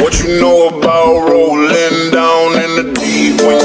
What you know about rolling down in the deep?